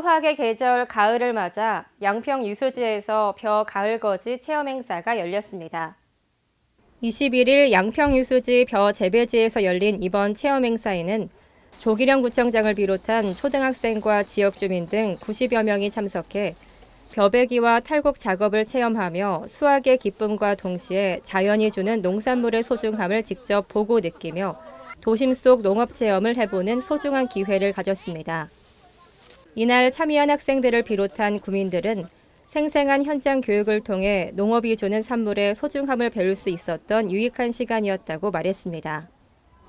수확의 계절 가을을 맞아 양평 유수지에서 벼 가을거지 체험 행사가 열렸습니다. 21일 양평 유수지 벼 재배지에서 열린 이번 체험 행사에는 조기령 구청장을 비롯한 초등학생과 지역 주민 등 90여 명이 참석해 벼베기와 탈곡 작업을 체험하며 수확의 기쁨과 동시에 자연이 주는 농산물의 소중함을 직접 보고 느끼며 도심 속 농업 체험을 해보는 소중한 기회를 가졌습니다. 이날 참여한 학생들을 비롯한 구민들은 생생한 현장 교육을 통해 농업이 주는 산물의 소중함을 배울 수 있었던 유익한 시간이었다고 말했습니다.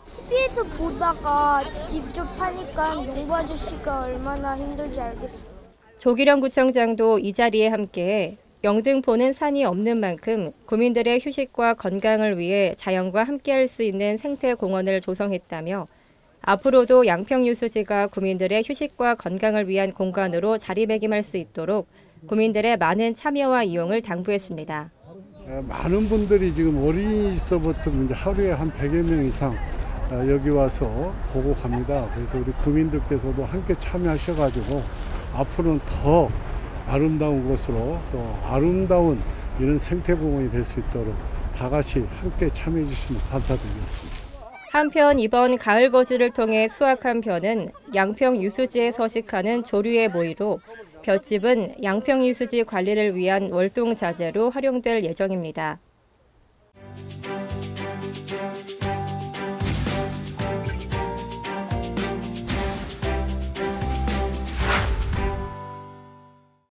TV에서 보다가 직접 하니까 농부 아저씨가 얼마나 힘들지 알겠어요. 조기령 구청장도 이 자리에 함께해 영등포는 산이 없는 만큼 구민들의 휴식과 건강을 위해 자연과 함께할 수 있는 생태 공원을 조성했다며 앞으로도 양평유수지가 구민들의 휴식과 건강을 위한 공간으로 자리매김할 수 있도록 구민들의 많은 참여와 이용을 당부했습니다. 많은 분들이 지금 어린이집서부터 하루에 한 100여 명 이상 어, 여기 와서 보고 갑니다. 그래서 우리 구민들께서도 함께 참여하셔가지고 앞으로는 더 아름다운 곳으로 또 아름다운 이런 생태공원이 될 수 있도록 다 같이 함께 참여해 주시면 감사드리겠습니다. 한편 이번 가을 거지를 통해 수확한 벼는 양평 유수지에 서식하는 조류의 모이로 벼집은 양평 유수지 관리를 위한 월동 자재로 활용될 예정입니다.